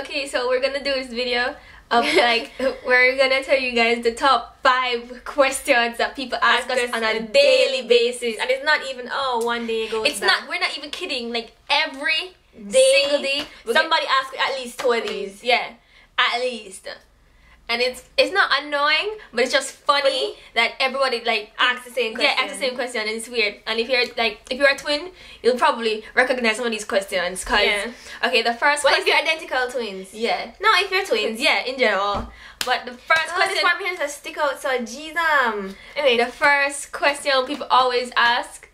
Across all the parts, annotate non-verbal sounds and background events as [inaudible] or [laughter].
Okay, so we're gonna do this video of like [laughs] we're gonna tell you guys the top five questions that people ask, us on a daily basis. and it's not even oh one day goes. It's not. We're not even kidding. Like every Day, single day, Somebody asks at least two of these. Yeah, at least. And it's it's not annoying, but it's just funny, Funny. that everybody like asks the same question. Yeah, ask the same question, and it's weird. And if you're like if you're a twin, you'll probably recognize some of these questions. Cause Yeah. okay, the first What if you're identical twins? yeah, No, if you're twins. [laughs] yeah, in general. But the first Oh, this question. one here says stick out, so jeez um. Anyway, The first question people always ask,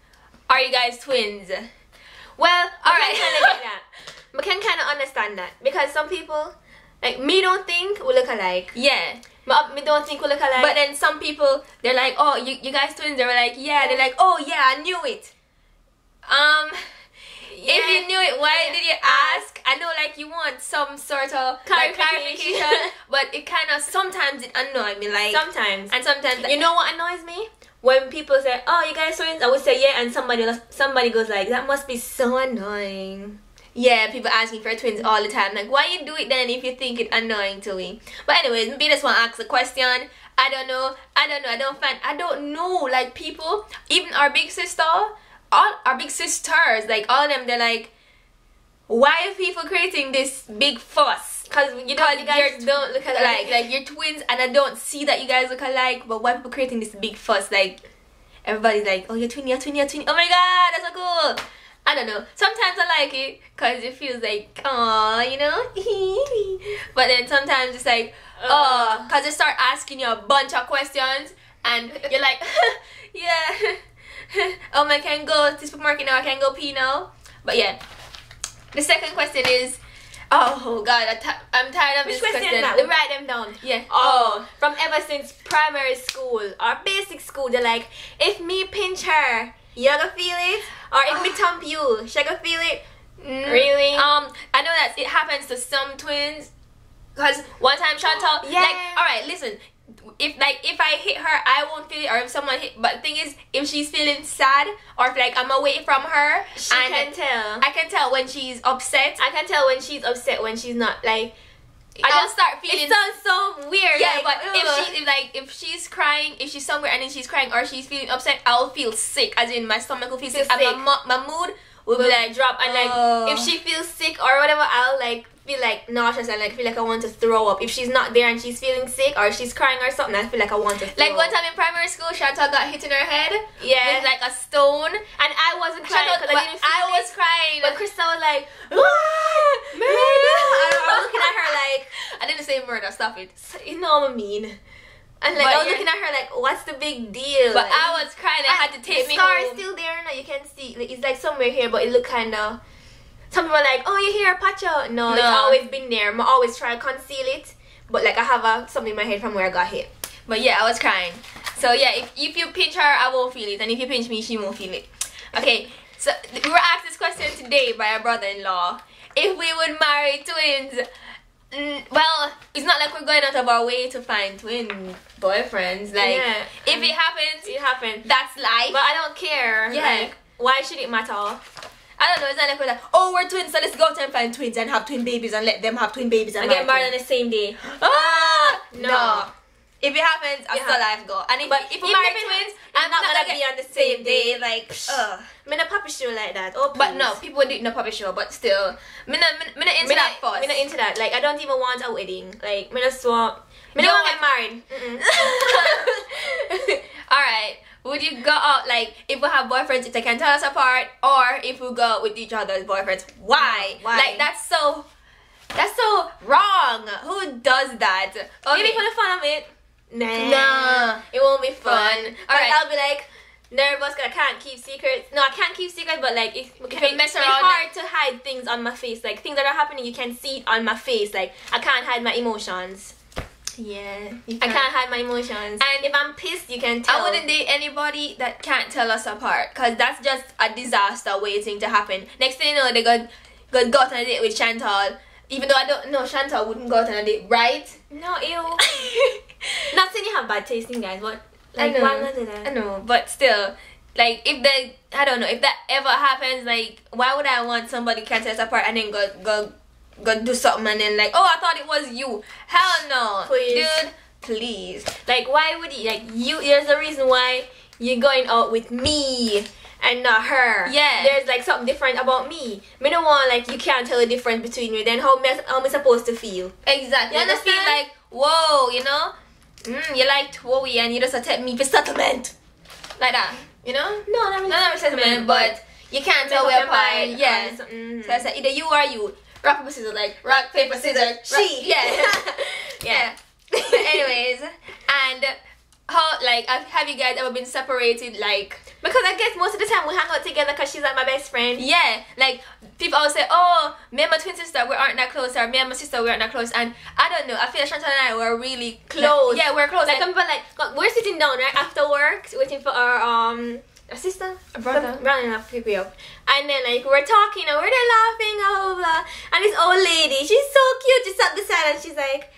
are you guys twins? well, All right. right, kind of get [laughs] that. But can kind of understand that because some people, like me, don't think we look alike. Yeah. But me don't think we look alike. But then some people, they're like, oh, you, you guys twins? They were like, yeah. They're like, oh, yeah, I knew it. Um, if you knew it, why Yeah. did you ask? I know, like, you want some sort of like, Clarification. clarification, [laughs] but it kind of, sometimes it annoys me, like, sometimes. and sometimes, You know what annoys me? When people say, "Oh, you guys twins," I would say, "Yeah," and somebody somebody goes like, "That must be so annoying." Yeah, people asking for twins all the time. Like, why you do it then if you think it annoying to me? But anyways, maybe this one ask a question. I don't know. I don't know. I don't find. I don't know. Like people, even our big sister, all our big sisters, like all of them, they're like, why are people creating this big fuss? Cause you know you guys don't look Like, alike. like you're twins, and I don't see that you guys look alike. But why people creating this big fuss? Like everybody's like, oh, you're twin, you're twin, you're twin. Oh my god, that's so cool. I don't know. Sometimes I like it because it feels like, oh, you know. [laughs] but then sometimes it's like, oh, Uh. because they start asking you a bunch of questions, and you're like, [laughs] yeah. um, [laughs] I can go to the supermarket now. I can't go pee now. But yeah, the second question is, oh god, I am tired of Which this question? question. Write them down. Yeah. Oh, from ever since primary school or basic school, they're like, if me pinch her, you gonna feel it? Or if me thump you, she gonna feel it? Mm, Really? Um, I know that it happens to some twins. Cause one time Chantal, [gasps] Yeah. like, all right, listen. If like if I hit her, I won't feel it, or if someone hit. But thing is, if she's feeling sad, or if like I'm away from her, She and can tell. I can tell when she's upset. I can tell when she's upset, when she's not. Like, I just start feeling. it sounds so weird. yeah, like, but ugh. if she if like if she's crying, if she's somewhere and then she's crying, or she's feeling upset, I'll feel sick. As in my stomach will feel, Feel sick, and sick. my, my mood will be like drop and like oh. if she feels sick or whatever I'll like feel like nauseous and like feel like I want to throw up if she's not there and she's feeling sick or she's crying or something I feel like I want to throw Like one time in primary school, Chantal got hit in her head yeah with like a stone. and I wasn't crying but I I was crying. but Krista was like "Ah, [laughs] murder [laughs] I was looking at her like I didn't say murder. Stop it. [laughs] you know what I mean and like But I was looking at her like what's the big deal But Like, I was crying. They had to take the me scar is still there now you can see like, it's like somewhere here but it look kind of some people are like oh you hear Pacho no, it's No. always been there I always try to conceal it but like I have a something in my head from where I got hit But yeah, I was crying. So yeah, if, if you pinch her, I won't feel it, and if you pinch me, she won't feel it. Okay. So we were asked this question today by a brother-in-law if we would marry twins. Mm, well, it's not like we're going out of our way to find twin boyfriends. Like, Yeah. if it happens, it happens. that's life. but I don't care Yeah. like why should it matter I don't know. It's not like we're like, oh, we're twins, so let's go out and find twins and have twin babies and let them have twin babies and I get married on the same day. [gasps] Ah, No. no. If it happens, I Yeah. still life go. And if, But if we even marry if it- twins, I'm not not, gonna gonna be on the same day. day. Like, ugh. I'm in a puppy show like that oh But no, people do it in a show. But still, me not, me, me not into me that not, me not into that like I don't even want a wedding like me just want me You don't want to get married [laughs] All right. Would you go out like if we have boyfriends if they can tell us apart, or if we go out with each other's boyfriends? Why? Why? Like that's so. That's so wrong. Who does that? Okay. maybe for the fun of it nah, Nah. it won't be fun, Fun. but Alright. I'll be like nervous because I can't keep secrets no I can't keep secrets but like it, If you mess it's hard to hide things on my face like things that are happening you can see it on my face like I can't hide my emotions yeah. you I can't hide my emotions And- if I'm pissed you can tell I wouldn't date anybody that can't tell us apart because that's just a disaster waiting to happen. Next thing you know, they go, go, go out on a date with Chantal. Even though I don't know, Chantal wouldn't go out on a date, right? no ew [laughs] not saying you have bad tasting guys but I like know. why not uh? I know, but still, like if they, I don't know, if that ever happens, like why would I want somebody tell us apart and then go go go do something and then like, oh, I thought it was you. Hell no, Please. dude. Please. Like, why would you? Like, you. There's a reason why you're going out with me and not her. Yeah. There's like something different about me. Me don't want like you can't tell the difference between me. Then how me how me supposed to feel? Exactly. You just feel understand? like, whoa, you know? Mm, you like Towie and you just attack me for settlement. Like that. You know? No, not No, not settlement, but you can't tell we're apart. Yeah. So Mm. I said either you or you. Rock, paper, scissors, like rock, paper, scissors. She. rock- yeah. [laughs] yeah. [laughs] But anyways, and how, like, have have you guys ever been separated? Like, Because I guess most of the time we hang out together because she's like my best friend. Yeah, like people always say, "Oh, me and my twin sister we aren't that close," or "Me and my sister we aren't that close." And I don't know. I feel like Chantal and I were really Close. yeah, we're close. Like Like, we're sitting down right after work waiting for our um our sister A brother. brother to pick me up and then like we're talking and we're there laughing blah blah blah and this old lady she's so cute She's she sat beside and she's like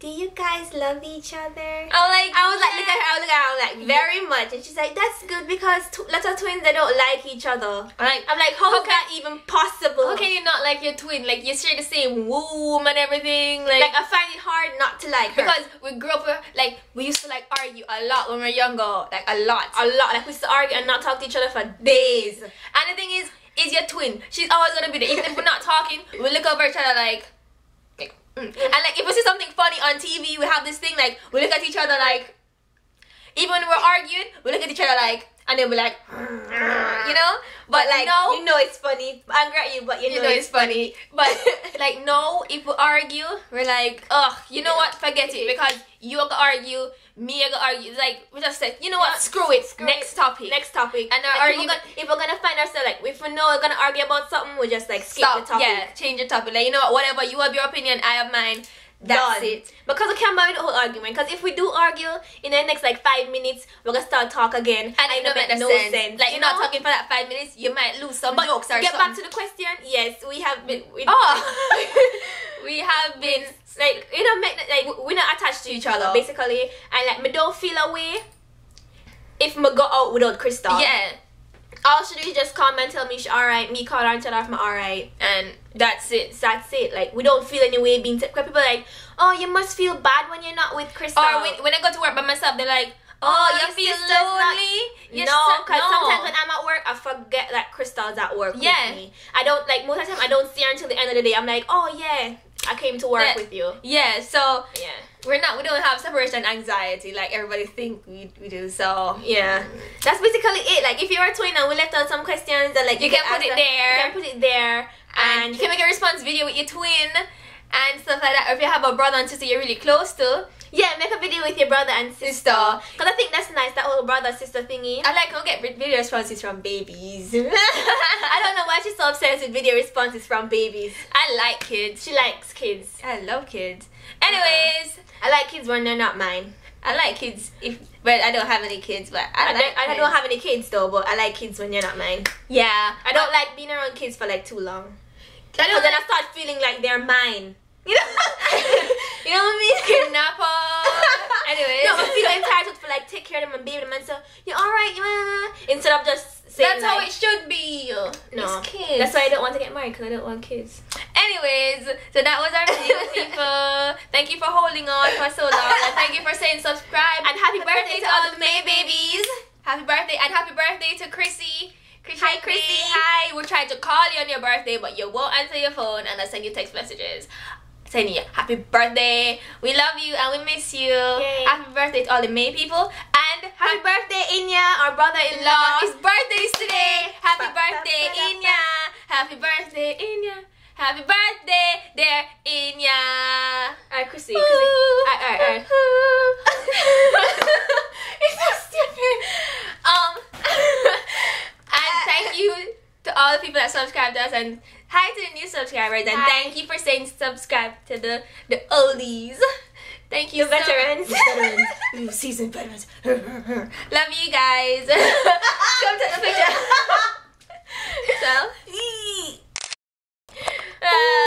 do you guys love each other I'm like, I was like, look at her, I was like, I was like, very much. And she's like, that's good because t- lots of twins, they don't like each other. I'm like, I'm like, how How is that even possible? how can you not like your twin? Like you share the same womb and everything. Like, Like, I find it hard not to like her. because we grew up with- like we used to like argue a lot when we were younger, like a lot. a lot. Like, we used to argue and not talk to each other for days. And the thing is, is your twin. She's always gonna be there. Even if we're not talking, we look over each other like, like. [laughs] and like if we see something funny on TV, we have this thing like we look at each other like, even when we're arguing, we look at each other like, and then we're like, [laughs] you know. But, But like, no, you know it's funny. I'm angry at you, but you, you know it's funny. But [laughs] like no, if we argue, we're like, ugh, you know what? Forget it because you gonna argue, me gonna argue. Like we just said, you know what? Yeah, Screw it. screw Next it. topic. Next topic. And like, if, we're gonna, if we're gonna find ourselves like, if we know we're gonna argue about something, we just like skip Stop. the topic. Yeah, change the topic. Like you know what? Whatever you have your opinion, I have mine. That's Done. it. Because we can't buy the whole argument. Because if we do argue in the next like five minutes, we're gonna start talk again, And it don't make no sense. Like you're not talking for that five minutes, you might lose some But jokes or get something. back to the question. Yes, we have been. We, oh, [laughs] [laughs] we have been. like you know, make, like we're not attached to each other basically, and like me don't feel away if me go out without Crystal. Yeah, all she do is just come and tell me she alright. Me call her and tell her I'm alright. and that's it. That's it. Like we don't feel any way being. T- 'cause people are like, oh, you must feel bad when you're not with Crystal. Or when, when I go to work by myself, they're like, "Oh, Oh, you feel lonely." Your no, because no. sometimes when I'm at work, I forget that Crystal's at work Yeah. with me. I don't like most of the time. I don't see her until the end of the day. I'm like, oh yeah, I came to work That- with you. yeah, so Yeah, we're not. We don't have separation anxiety like everybody think we we do. So yeah. That's basically it. Like if you're a twin and we left out some questions that like You can put it there. You can put it there, and and you can make a response video with your twin and stuff like that. Or if you have a brother and sister you're really close to, yeah, make a video with your brother and sister. Cause I think that's nice. That whole brother sister thingy. I like to get video responses from babies. [laughs] I don't know why she's so obsessed with video responses from babies. I like kids. She likes kids. I love kids. Uh-huh. Anyways, I like kids when they're not mine. I like kids. If but I don't have any kids. But I, I, like don't, I don't have any kids though, but I like kids when they're not mine. Yeah, I don't like being around kids for like too long. Because then I start feeling like they're mine. [laughs] You know, [laughs] you know what I mean? kidnapper. [laughs] Anyways, no, I feel entitled for like take care of them and be with them and so you're all right, yeah. Instead of just saying that's how it should be. No, It's kids. that's why I don't want to get married because I don't want kids. Anyways, so that was our video, people. Thank you for holding on for so long, and thank you for saying subscribe. And happy birthday to all the May babies. Happy birthday and happy birthday to Chrissy. Chrissy Hi, Chrissy. Hi. We're trying to call you on your birthday, but you won't answer your phone unless send you text messages. Saying you happy birthday. We love you and we miss you. Yay. Happy birthday to all the May people. And Happy birthday, Inya, our brother-in-law. it's birthdays today. Happy Ba- birthday, ba- Inya. Happy birthday, Inya. Happy birthday, dear Inya. Alright, Chrissy. Chrissy. Alright, alright, alright. [laughs] it's so stupid. Um, and [laughs] thank you to all the people that subscribed to us, and hi to the new subscribers, and Hi. thank you for saying subscribe to the the oldies. Thank you, The veterans. So, veterans, [laughs] Ooh, seasoned veterans. [laughs] Love you guys. [laughs] Come take a picture. so. Uh,